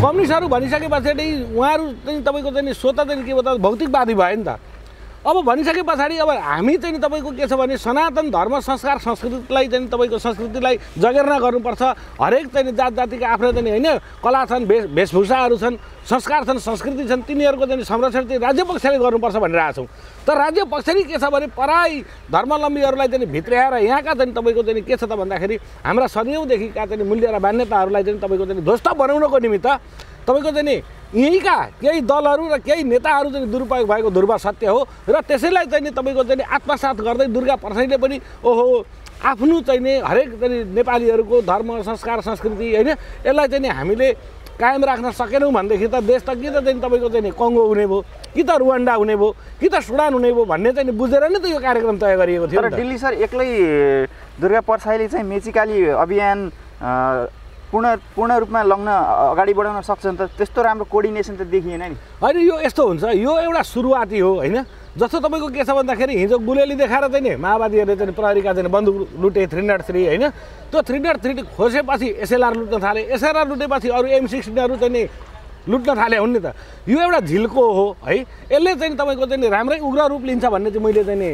कम्युनिस्टहरू भनिसके पछाडि उहाँहरू चाहिँ तपाईँको चाहिँ स्वत चाहिँ के त भौतिकवादी भयो नि त। अब भनिसके पछाडि अब हामी चाहिँ तपाईँको के छ भने सनातन धर्म संस्कार संस्कृतिलाई चाहिँ तपाईँको संस्कृतिलाई जगेर्ना गर्नुपर्छ हरेक चाहिँ जात जातिका आफ्नो चाहिँ होइन कला छन् भेष वेशभूषाहरू छन् संस्कार छन् संस्कृति छन् तिनीहरूको चाहिँ संरक्षण चाहिँ राज्य पक्षले गर्नुपर्छ भनेर आएको छौँ तर राज्य पक्षले के छ भने पराई धर्मावलम्बीहरूलाई चाहिँ भित्र्याएर यहाँका चाहिँ तपाईँको चाहिँ के छ त भन्दाखेरि हाम्रा सदियौँदेखिका चाहिँ मूल्य र मान्यताहरूलाई चाहिँ तपाईँको चाहिँ ध्वस्त बनाउनको निमित्त तपाईँको चाहिँ नि यहीँका केही दलहरू र केही नेताहरू चाहिँ दुरुपयोग भएको ध्रुव सत्य हो र त्यसैलाई चाहिँ नि तपाईँको चाहिँ नि आत्मसात गर्दै दुर्गा प्रसाईले पनि ओहो आफ्नो चाहिँ नि हरेक चाहिँ नेपालीहरूको धर्म संस्कार संस्कृति होइन यसलाई चाहिँ नि हामीले कायम राख्न सकेनौँ भनेदेखि त देश त कि त चाहिँ तपाईँको चाहिँ नि कङ्गो हुने भयो कि त रुवान्डा हुने भयो कि त सुडान हुने भयो भन्ने चाहिँ बुझेर नै त यो कार्यक्रम तय गरिएको थियो तर। दिल्ली सर एक्लै दुर्गा परसाईले चाहिँ मेचिकाली अभियान पूर्ण पूर्ण रूपमा लग्न अगाडि बढाउन सक्छ नि त त्यस्तो राम्रो कोअर्डिनेसन त देखिएन नि। होइन यो यस्तो हुन्छ यो एउटा सुरुवाती हो होइन? जस्तो तपाईँको के छ भन्दाखेरि हिजो गुलेली देखाएर चाहिँ नि माओवादीहरूले चाहिँ प्रहरीका चाहिँ बन्दुक लुटे थ्री नट थ्री होइन? त्यो थ्री नट थ्री खोसेपछि एसएलआर लुट्न थाले एसएलआर लुटेपछि अरू एम सिक्सटिनहरू चाहिँ नि लुट्न थाले हुन् नि त। यो एउटा झिल्को हो है? यसले चाहिँ तपाईँको चाहिँ राम्रै उग्र रूप लिन्छ भन्ने चाहिँ मैले चाहिँ नि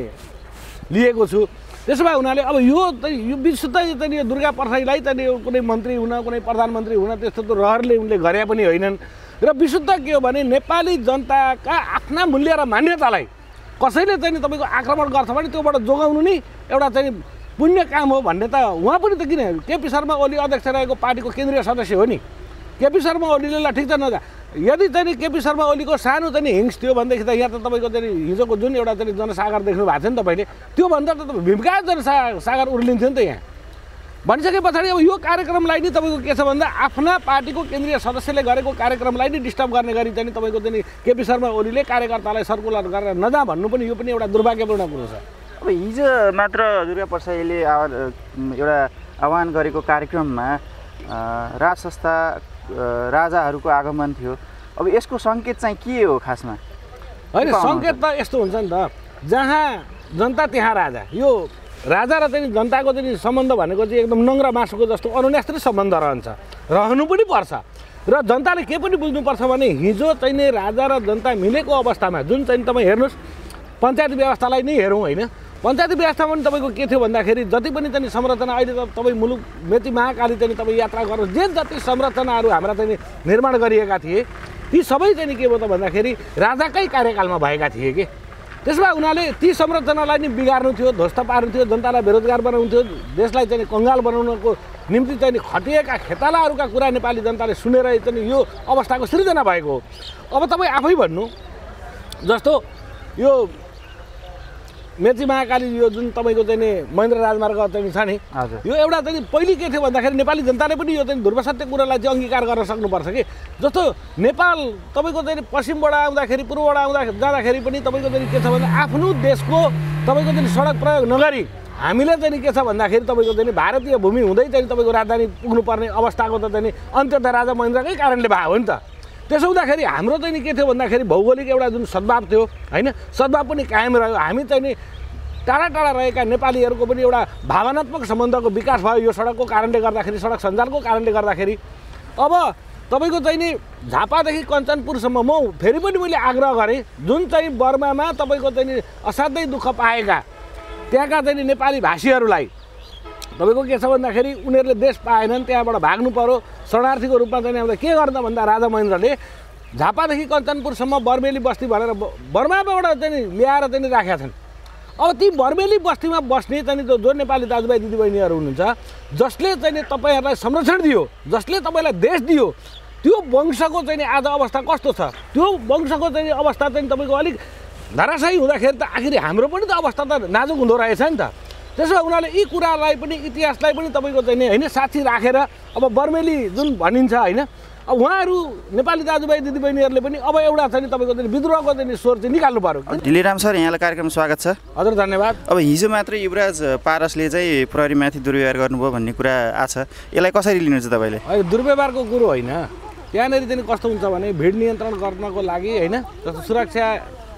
लिएको छु। त्यसो भए हुनाले अब यो चाहिँ यो विशुद्ध यो दुर्गा प्रसाईलाई यो कुनै मन्त्री हुन कुनै प्रधानमन्त्री हुन त्यस्तो त रहरले उनले गरे पनि होइनन्। र विशुद्ध के हो भने नेपाली जनताका आफ्ना मूल्य र मान्यतालाई कसैले चाहिँ तपाईँको आक्रमण गर्छ भने त्योबाट जोगाउनु नि एउटा चाहिँ पुण्य काम हो भन्ने त उहाँ पनि त किन? केपी शर्मा ओली अध्यक्ष रहेको पार्टीको केन्द्रीय सदस्य हो नि। केपी शर्मा ओलीले ल ठिक छ नजा यदि चाहिँ केपी शर्मा ओलीको सानो चाहिँ हिङ्स थियो भनेदेखि त यहाँ त तपाईँको चाहिँ हिजोको जुन एउटा चाहिँ जनसागर देख्नु भएको छ नि तपाईँले त्योभन्दा त भीमका जनसा सागर उर्लिन्थ्यो नि त यहाँ। भनिसके पछाडि अब यो कार्यक्रमलाई नि तपाईँको के छ भन्दा आफ्ना पार्टीको केन्द्रीय सदस्यले गरेको कार्यक्रमलाई नि डिस्टर्ब गर्ने गरी चाहिँ तपाईँको चाहिँ केपी शर्मा ओलीले कार्यकर्तालाई सर्कुलर गरेर नजा भन्नु पनि यो पनि एउटा दुर्भाग्यपूर्ण कुरो छ। अब हिजो मात्र दुर्गा परसाईले एउटा आह्वान गरेको कार्यक्रममा राज संस्था राजाहरूको आगमन थियो। अब यसको सङ्केत चाहिँ के हो खासमा? होइन? सङ्केत त यस्तो हुन्छ नि त जहाँ जनता त्यहाँ राजा यो राजा र चाहिँ जनताको चाहिँ सम्बन्ध भनेको चाहिँ एकदम नङ्ग्रा मासुको जस्तो अनुन्यास्त्री सम्बन्ध रहन्छ। रहनु पनि पर्छ। र जनताले के पनि बुझ्नुपर्छ भने हिजो चाहिँ नि राजा र जनता मिलेको अवस्थामा जुन चाहिँ तपाईँ हेर्नुहोस् पञ्चायत व्यवस्थालाई नै हेरौँ होइन पञ्चायती व्यवस्थामा पनि तपाईँको के थियो भन्दाखेरि जति पनि चाहिँ संरचना अहिले त तपाईँ मुलुक मेची महाकाली चाहिँ तपाईँ यात्रा गर्नुहोस्। जे जति संरचनाहरू हाम्रा चाहिँ निर्माण गरिएका थिए ती सबै चाहिँ के भयो त भन्दाखेरि राजाकै कार्यकालमा भएका थिए कि। त्यसो भए उनीहरूले ती संरचनालाई नि बिगार्नु थियो ध्वस्त पार्नु थियो जनतालाई बेरोजगार बनाउनु थियो देशलाई चाहिँ कङ्गाल बनाउनको निम्ति चाहिँ खटिएका खेतालाहरूका कुरा नेपाली जनताले सुनेर चाहिँ यो अवस्थाको सृजना भएको हो। अब तपाईँ आफै भन्नु जस्तो यो मेची महाकाली यो जुन तपाईँको चाहिँ नि महेन्द्र राजमार्ग चाहिँ छ नि यो एउटा चाहिँ पहिले के थियो भन्दाखेरि नेपाली जनताले पनि यो चाहिँ ध्रुव सत्य कुरालाई चाहिँ अङ्गीकार गर्न सक्नुपर्छ कि? जस्तो नेपाल तपाईँको चाहिँ पश्चिमबाट आउँदाखेरि पूर्वबाट आउँदा जाँदाखेरि पनि तपाईँको चाहिँ के छ भने आफ्नो देशको तपाईँको चाहिँ सडक प्रयोग नगरी हामीले चाहिँ के छ भन्दाखेरि तपाईँको चाहिँ भारतीय भूमि हुँदै चाहिँ तपाईँको राजधानी पुग्नुपर्ने अवस्थाको त चाहिँ अन्त्य त राजा महेन्द्रकै कारणले भयो हो नि त। त्यसो हुँदाखेरि हाम्रो चाहिँ नि के थियो भन्दाखेरि भौगोलिक एउटा जुन सद्भाव थियो होइन? सद्भाव पनि कायम रह्यो। हामी चाहिँ नि टाढा टाढा रहेका नेपालीहरूको पनि एउटा भावनात्मक सम्बन्धको विकास भयो यो सडकको कारणले गर्दाखेरि सडक सञ्जालको कारणले गर्दाखेरि। अब तपाईँको चाहिँ नि झापादेखि कञ्चनपुरसम्म म फेरि पनि मैले आग्रह गरेँ जुन चाहिँ बर्मामा तपाईँको चाहिँ नि असाध्यै दुःख पाएका त्यहाँका चाहिँ नि नेपाली भाषीहरूलाई तपाईँको के छ भन्दाखेरि उनीहरूले देश पाएनन् त्यहाँबाट भाग्नु पर्यो। शरणार्थीको रूपमा चाहिँ आउँदा के गर्दा भन्दा राजा महेन्द्रले झापादेखि कञ्चनपुरसम्म बर्मेली बस्ती भनेर बर्माबाट चाहिँ ल्याएर चाहिँ राखेका छन्। अब ती बर्मेली बस्तीमा बस्ने चाहिँ जो नेपाली दाजुभाइ दिदीबहिनीहरू हुनुहुन्छ जसले चाहिँ तपाईँहरूलाई संरक्षण दियो जसले तपाईँलाई देश दियो त्यो वंशको चाहिँ आज अवस्था कस्तो छ? त्यो वंशको चाहिँ अवस्था चाहिँ तपाईँको अलिक धराशायी हुँदाखेरि त आखिर हाम्रो पनि त अवस्था त नाजुक हुँदो रहेछ नि त। त्यसो भए उनीहरूले यी कुरालाई पनि इतिहासलाई पनि तपाईँको चाहिँ नि होइन साक्षी राखेर अब बर्मेली जुन भनिन्छ होइन अब उहाँहरू नेपाली दाजुभाइ दिदीबहिनीहरूले पनि अब एउटा चाहिँ नि तपाईँको चाहिँ विद्रोहको चाहिँ स्वर चाहिँ निकाल्नु पऱ्यो ढिलेराम सर यहाँलाई कार्यक्रम स्वागत छ। हजुर धन्यवाद। अब हिजो मात्र युवराज पारसले चाहिँ प्रहरीमाथि दुर्व्यवहार गर्नुभयो भन्ने कुरा आछ। यसलाई कसरी लिनुहुन्छ तपाईँले? अहिले दुर्व्यवहारको कुरो होइन। त्यहाँनिर चाहिँ कस्तो हुन्छ भने भिड नियन्त्रण गर्नको लागि होइन जस्तो सुरक्षा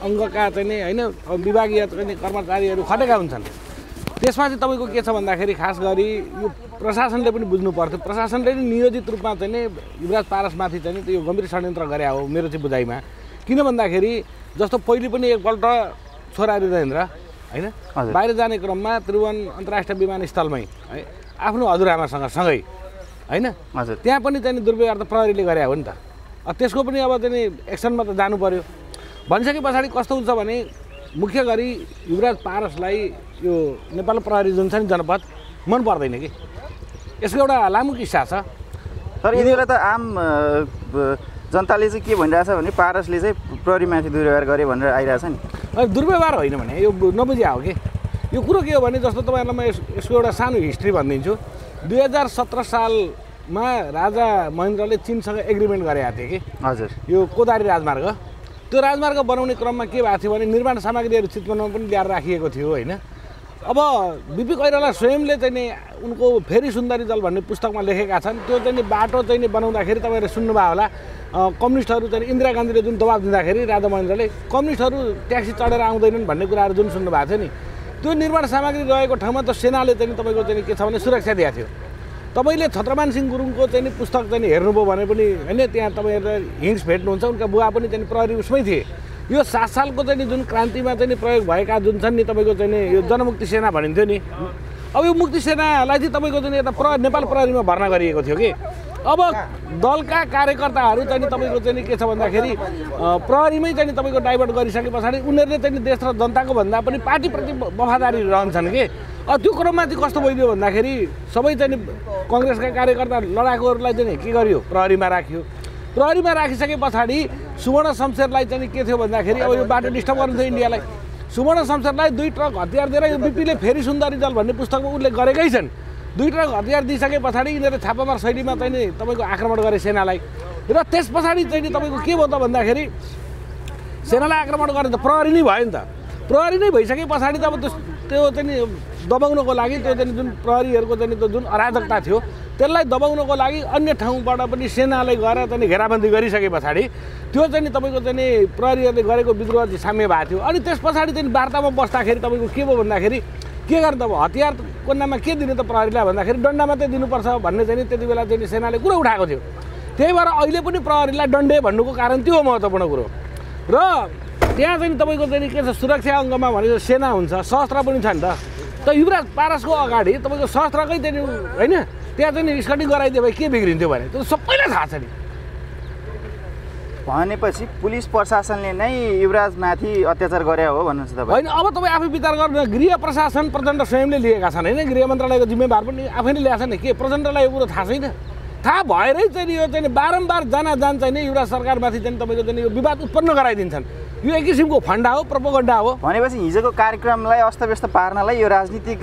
अङ्गका चाहिँ नि होइन विभागीय चाहिँ कर्मचारीहरू खटेका हुन्छन्। त्यसमा चाहिँ तपाईँको के छ भन्दाखेरि खास गरी यो प्रशासनले पनि बुझ्नु पर्थ्यो। प्रशासनले नि नियोजित रूपमा चाहिँ नि युवराज पारसमाथि चाहिँ नि त्यो गम्भीर षड्यन्त्र गरे हो मेरो चाहिँ बुझाइमा। किन भन्दाखेरि जस्तो पहिले पनि एकपल्ट छोरा हृदयेन्द्र होइन। बाहिर जाने क्रममा त्रिभुवन अन्तर्राष्ट्रिय विमानस्थलमै है? आफ्नो हजुरआमासँग सँगै होइन? हजुर। त्यहाँ पनि चाहिँ दुर्व्यवहार त प्रहरीले गरे हो नि त। त्यसको पनि अब चाहिँ एक्सनमा त जानु पर्यो। भनिसके पछाडि कस्तो हुन्छ भने मुख्य गरी युवराज पारसलाई यो नेपाल प्रहरी जुन छ नि जनपद मन पर्दैन कि? यसको एउटा लामो किस्सा छ। तर यति बेला त आम जनताले चाहिँ के भनिरहेछ भने पारसले चाहिँ प्रहरीमाथि दुर्व्यवहार गरे भनेर आइरहेछ नि। दुर्व्यवहार होइन भने यो नबुझिया हो कि? यो कुरो के हो भने जस्तो तपाईँहरूलाई म यस- यसको एउटा सानो हिस्ट्री भनिदिन्छु। दुई हजार सत्र सालमा राजा महेन्द्रले चिनसँग एग्रिमेन्ट गरेका थिए कि? हजुर। यो कोदारी राजमार्ग। त्यो राजमार्ग बनाउने क्रममा के भएको थियो भने निर्माण सामग्रीहरू चितवनमा पनि ल्याएर राखिएको थियो होइन? अब बिपी कोइराला स्वयंले चाहिँ नि उनको फेरि सुन्दरी जल भन्ने पुस्तकमा लेखेका छन्। त्यो चाहिँ नि बाटो चाहिँ नि बनाउँदाखेरि तपाईँहरूले सुन्नुभयो होला। कम्युनिस्टहरू चाहिँ इन्दिरा गान्धीले जुन दबाब दिँदाखेरि राजा महेन्द्रले कम्युनिस्टहरू ट्याक्सी चढेर आउँदैनन् भन्ने कुराहरू जुन सुन्नुभएको थियो नि त्यो निर्माण सामग्री रहेको ठाउँमा त सेनाले चाहिँ तपाईँको चाहिँ के छ भने सुरक्षा दिएको थियो। तपाईँले छत्रमान सिंह गुरुङको चाहिँ नि पुस्तक चाहिँ हेर्नुभयो भने पनि होइन त्यहाँ तपाईँहरूले हिङ्स भेट्नुहुन्छ उनका बुवा पनि चाहिँ प्रहरी उसमै थिए। यो सात सालको चाहिँ जुन क्रान्तिमा चाहिँ प्रयोग भएका जुन छन् नि तपाईँको चाहिँ यो जनमुक्ति सेना भनिन्थ्यो नि। अब यो मुक्ति सेनालाई चाहिँ तपाईँको चाहिँ यता प्र नेपाल प्रहरीमा भर्ना गरिएको थियो कि? अब दलका कार्यकर्ताहरू चाहिँ तपाईँको चाहिँ के छ भन्दाखेरि प्रहरीमै चाहिँ तपाईँको डाइभर्ट गरिसके पछाडि उनीहरूले चाहिँ देश र जनताको भन्दा पनि पार्टीप्रति वफादारी रहन्छन् कि? त्यो क्रममा चाहिँ कस्तो भइदियो भन्दाखेरि सबै चाहिँ कङ्ग्रेसका कार्यकर्ता लडाकुहरूलाई चाहिँ के गरियो? प्रहरीमा राखियो। प्रहरीमा राखिसके पछाडि सुवर्ण शमशेरलाई चाहिँ के थियो भन्दाखेरि अब यो बाटो डिस्टर्ब गर्नु थियो इन्डियालाई। सुवर्ण शमशेरलाई दुई ट्रक हतियार दिएर यो बिपीले फेरि सुन्दरी जल भन्ने पुस्तकमा उल्लेख गरेकै छन्। दुई ट्रक हतियार दिइसके पछाडि यिनीहरूले छापामार शैलीमा चाहिँ नि तपाईँको आक्रमण गरे सेनालाई। र त्यस पछाडि चाहिँ नि तपाईँको के भयो त भन्दाखेरि सेनालाई आक्रमण गर्ने त प्रहरी नै भयो नि त। प्रहरी नै भइसके पछाडि त अब त्यो त्यो चाहिँ दबाउनको लागि त्यो चाहिँ जुन प्रहरीहरूको चाहिँ त्यो जुन अराजकता थियो त्यसलाई दबाउनको लागि अन्य ठाउँबाट पनि सेनाले गएर चाहिँ घेराबन्दी गरिसके पछाडि त्यो चाहिँ नि तपाईँको चाहिँ प्रहरीहरूले गरेको विद्रोह चाहिँ साम्य भएको थियो। अनि त्यस पछाडि चाहिँ वार्तामा बस्दाखेरि तपाईँको के भयो भन्दाखेरि के गर्ने त अब? हतियारको नाममा के दिने त प्रहरीलाई भन्दाखेरि डन्डा मात्रै दिनुपर्छ भन्ने चाहिँ त्यति बेला चाहिँ सेनाले कुरो उठाएको थियो। त्यही भएर अहिले पनि प्रहरीलाई डन्डे भन्नुको कारण त्यो महत्त्वपूर्ण कुरो र त्यहाँ चाहिँ तपाईँको चाहिँ के छ सुरक्षा अङ्गमा भनेको सेना हुन्छ शस्त्र पनि छ नि त। त युवराज पारसको अगाडि तपाईँको शस्त्रकै नि होइन त्यहाँ चाहिँ स्कटिङ गराइदियो भए के बिग्रिन्थ्यो भने त्यो सबैलाई थाहा छ नि। भनेपछि पुलिस प्रशासनले नै युवराजमाथि अत्याचार गरे हो भन्नुहुन्छ तपाईँ? होइन अब तपाईँ आफै विचार गर्नु गृह प्रशासन प्रचण्ड स्वयंले लिएका छन् होइन? गृह मन्त्रालयको जिम्मेवार पनि आफैले ल्याएको छ नि के प्रचण्डलाई यो कुरो थाहा छैन? थाहा भएरै चाहिँ नि यो चाहिँ नि बारम्बार जाना जान चाहिँ नि युवराज सरकारमाथि चाहिँ तपाईँको चाहिँ नि यो विवाद उत्पन्न गराइदिन्छन्। यो एक किसिमको फन्डा हो प्रपोगण्डा हो। भनेपछि हिजोको कार्यक्रमलाई अस्तव्यस्त पार्नलाई यो राजनीतिक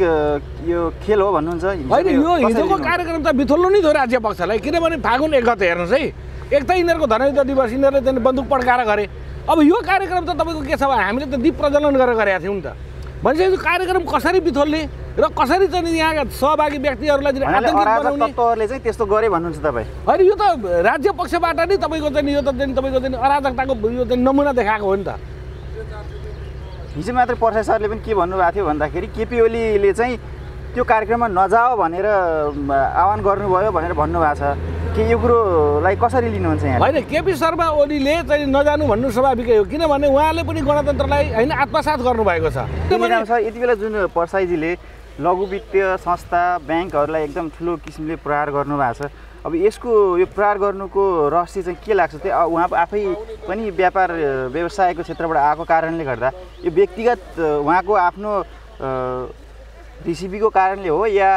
यो खेल हो भन्नुहुन्छ? होइन यो हिजोको? कार्यक्रम त बिथोल्नु नै थियो राज्य पक्षलाई किनभने फागुन एक गते हेर्नुहोस् है। एक त यिनीहरूको धनयुद्ध दिवस यिनीहरूले चाहिँ बन्दुक पड्काएर गरे। अब यो कार्यक्रम त तपाईँको के छ भने हामीले त दीप प्रज्वलन गरेर गरेका थियौँ नि त। भनेपछि यो कार्यक्रम कसरी बिथोल्ने र कसरी चाहिँ यहाँका सहभागी व्यक्तिहरूलाई चाहिँ त्यस्तो गरे भन्नुहुन्छ तपाईँ। होइन यो त राज्य पक्षबाट नै तपाईँको चाहिँ यो त तपाईँको चाहिँ अराजकताको यो चाहिँ नमुना देखाएको हो नि त। हिजो मात्र पर्सा सरले पनि के भन्नुभएको थियो भन्दाखेरि केपी ओलीले चाहिँ त्यो कार्यक्रममा नजाओ भनेर आह्वान गर्नुभयो भनेर भन्नुभएको छ। कि यो कुरोलाई कसरी लिनुहुन्छ यहाँ? होइन केपी शर्मा ओलीले चाहिँ नजानु भन्नु स्वाभाविकै हो किनभने उहाँले पनि गणतन्त्रलाई होइन आत्मसात गर्नुभएको छ। यति बेला जुन परसाईजीले लघु वित्तीय संस्था ब्याङ्कहरूलाई एकदम ठुलो किसिमले प्रहार गर्नुभएको छ। अब यसको यो प्रहार गर्नुको रहस्य चाहिँ के लाग्छ? त्यो उहाँ आफै पनि व्यापार व्यवसायको क्षेत्रबाट आएको कारणले गर्दा यो व्यक्तिगत उहाँको आफ्नो रिसिपीको कारणले हो या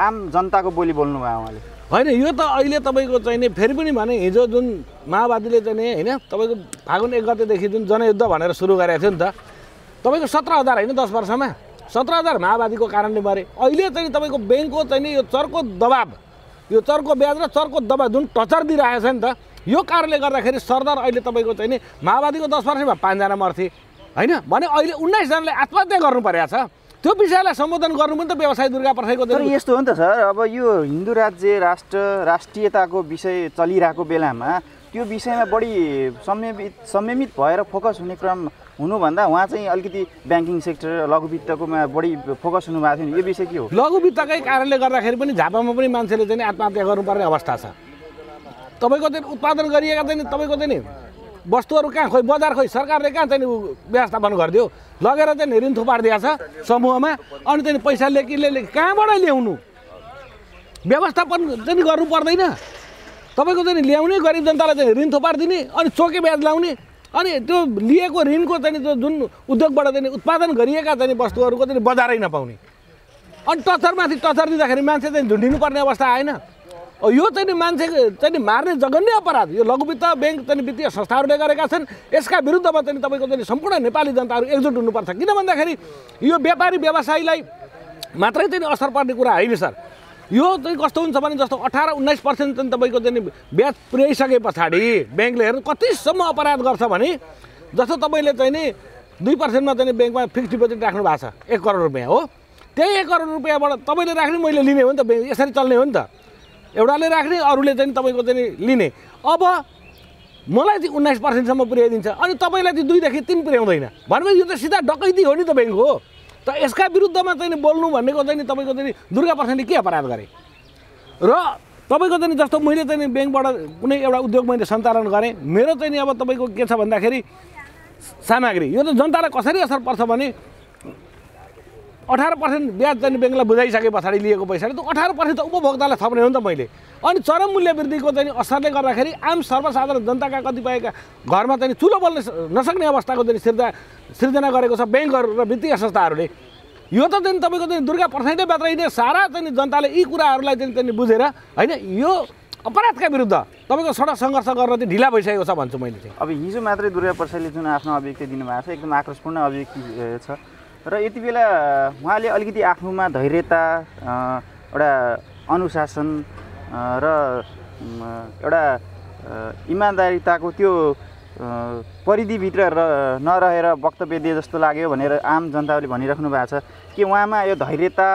आम जनताको बोली बोल्नुभयो उहाँले? होइन यो त अहिले तपाईँको चाहिँ नि फेरि पनि भने हिजो जुन माओवादीले चाहिँ नि होइन तपाईँको फागुन एक गतेदेखि जुन जनयुद्ध भनेर सुरु गरेको थियो नि त तपाईँको सत्र हजार होइन दस वर्षमा? सत्र हजार माओवादीको कारणले मरे। अहिले चाहिँ तपाईँको ब्याङ्कको चाहिँ नि यो चर्को दबाब यो चर्को ब्याज र चर्को दबाब जुन टचर दिइरहेको छ नि त यो कारणले गर्दाखेरि सरदर अहिले तपाईँको चाहिँ नि माओवादीको दस वर्षमा पाँचजना मर्थे। होइन भने अहिले उन्नाइसजनाले आत्महत्या गर्नु परेको छ। त्यो विषयलाई सम्बोधन गर्नु पनि त व्यवसाय दुर्गा प्रसाईको तर यस्तो हो नि त सर अब यो हिन्दू राज्य राष्ट्र राष्ट्रियताको विषय चलिरहेको बेलामा त्यो विषयमा बढी संयमित संयमित भएर फोकस हुने क्रम हुनुभन्दा उहाँ चाहिँ अलिकति ब्याङ्किङ सेक्टर लघु वित्तकोमा बढी फोकस हुनुभएको थियो नि। यो विषय के हो? लघु वित्तकै कारणले गर्दाखेरि पनि झापामा पनि मान्छेले चाहिँ आत्महत्या गर्नुपर्ने अवस्था छ। तपाईँको चाहिँ उत्पादन गरिएका चाहिँ तपाईँको चाहिँ नि वस्तुहरू कहाँ खोइ? बजार खोइ? सरकारले कहाँ चाहिँ व्यवस्थापन गरिदियो? लगेर चाहिँ ऋण थुपारिदिएको छ समूहमा। अनि नि पैसा लेखि कहाँबाट ल्याउनु? व्यवस्थापन चाहिँ गर्नु पर्दैन। तपाईँको चाहिँ ल्याउने गरिब जनतालाई चाहिँ ऋण थुपारिदिने अनि चोके ब्याज लाउने अनि त्यो लिएको ऋणको चाहिँ त्यो जुन उद्योगबाट चाहिँ उत्पादन गरिएका चाहिँ वस्तुहरूको चाहिँ बजारै नपाउने। अनि टचरमाथि टचर दिँदाखेरि मान्छे चाहिँ झुन्डिनु पर्ने अवस्था आएन। यो चाहिँ नि मान्छे चाहिँ मार्ने जघन्य अपराध। यो लघुवित्त ब्याङ्क चाहिँ वित्तीय संस्थाहरूले गरेका छन्। यसका विरुद्धमा चाहिँ तपाईँको चाहिँ सम्पूर्ण नेपाली जनताहरू एकजुट हुनुपर्छ। किन भन्दाखेरि यो व्यापारी व्यवसायीलाई मात्रै चाहिँ असर पर्ने कुरा होइन सर। यो चाहिँ कस्तो हुन्छ भने जस्तो अठार उन्नाइस पर्सेन्ट चाहिँ तपाईँको चाहिँ ब्याज पुर्याइसके पछाडि ब्याङ्कले हेर्नु कतिसम्म अपराध गर्छ भने जस्तो तपाईँले चाहिँ नि दुई पर्सेन्टमा चाहिँ ब्याङ्कमा फिक्स डिपोजिट राख्नु भएको छ एक करोड रुपियाँ हो। त्यही एक करोड रुपियाँबाट तपाईँले राख्ने मैले लिने हो नि त ब्याङ्क। यसरी चल्ने हो नि त। एउटाले राख्ने अरूले चाहिँ तपाईँको चाहिँ लिने। अब मलाई चाहिँ उन्नाइस पर्सेन्टसम्म पुर्याइदिन्छ। अनि तपाईँलाई चाहिँ दुईदेखि तिन पुर्याउँदैन। भनेपछि यो त सिधा डकैती हो नि त ब्याङ्क हो। त यसका विरुद्धमा चाहिँ बोल्नु भनेको चाहिँ तपाईँको चाहिँ दुर्गा प्रसादले के अपराध गरे? र तपाईँको चाहिँ जस्तो मैले चाहिँ ब्याङ्कबाट कुनै एउटा उद्योग मैले सञ्चालन गरेँ मेरो चाहिँ अब तपाईँको के छ भन्दाखेरि सामग्री। यो त जनतालाई कसरी असर पर्छ भने अठार पर्सेन्ट ब्याज चाहिँ ब्याङ्कलाई बुझाइसके पछाडि लिएको पैसाले त अठार पर्सेन्ट त उपभोक्तालाई थप्ने हो नि त मैले। अनि चरम मूल्य वृद्धिको चाहिँ नि असरले गर्दाखेरि आम सर्वसाधारण जनताका कतिपयका घरमा चाहिँ नि चुलो बल्न नसक्ने अवस्थाको चाहिँ सिर्जना सिर्जना गरेको छ ब्याङ्कहरू र वित्तीय संस्थाहरूले। यो त चाहिँ तपाईँको चाहिँ दुर्गा प्रसादले मात्रै होइन सारा चाहिँ नि जनताले यी कुराहरूलाई चाहिँ नि बुझेर होइन यो अपराधका विरुद्ध तपाईँको सडक सङ्घर्ष गर्न चाहिँ ढिला भइसकेको छ भन्छु मैले चाहिँ। अब हिजो मात्रै दुर्गा प्रसादले जुन आफ्नो अभिव्यक्ति दिनुभएको छ एकदम आक्रोशपूर्ण अभिव्यक्ति छ। र यति बेला उहाँले अलिकति आफ्नोमा धैर्यता एउटा अनुशासन र एउटा इमान्दारिताको त्यो परिधिभित्र र नरहेर वक्तव्य दिए जस्तो लाग्यो भनेर आम जनताले भनिराख्नु भएको छ। कि उहाँमा यो धैर्यता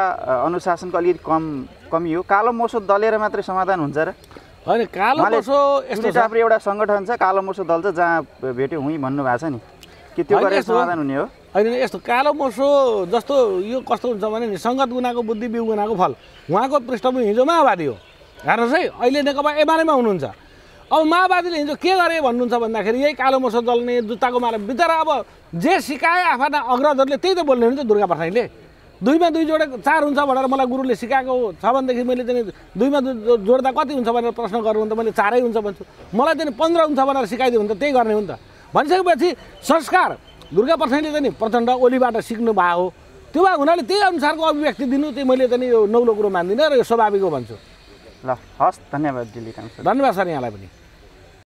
अनुशासनको अलिकति कम कमी हो? कालो मोसो दलेर मात्रै समाधान हुन्छ र? होइन कालो कसो यस्तो एउटा सङ्गठन छ कालो मोसो दल छ जहाँ भेट्यो हुँ भन्नुभएको छ नि। कि त्यो गरेर समाधान हुने हो? होइन यस्तो कालो मोसो जस्तो यो कस्तो हुन्छ भने नि सङ्गत गुनाको बुद्धि बिउ गुनाको फल। उहाँको पृष्ठभूमि हिजो माओवादी हो। हेर्नुहोस् है अहिले नेकपा एमालेमा हुनुहुन्छ। अब माओवादीले हिजो के गरे भन्नुहुन्छ भन्दाखेरि यही कालो मोसो दल्ने जुत्ताको माला बिचरा अब जे सिकाए आफ्ना अग्रजहरूले त्यही त बोल्ने हो नि त दुर्गा प्रसाईले। दुईमा दुई जोडे चार हुन्छ भनेर मलाई गुरुले सिकाएको छ भनेदेखि मैले चाहिँ दुईमा दुई जोड्दा कति हुन्छ भनेर प्रश्न गर्नु भने त मैले चारै हुन्छ भन्छु। मलाई चाहिँ पन्ध्र हुन्छ भनेर सिकाइदियो भने त त्यही गर्ने हो नि त। भनिसकेपछि संस्कार दुर्गा प्रसाईले चाहिँ नि प्रचण्ड ओलीबाट सिक्नु भएको हो त्यो भएको हुनाले त्यही अनुसारको अभिव्यक्ति दिनु चाहिँ मैले चाहिँ नि यो नौलो कुरो मान्दिनँ र यो स्वाभाविक हो भन्छु। ल हस् धन्यवाद दिल्ली कान्छो धन्यवाद सर यहाँलाई पनि।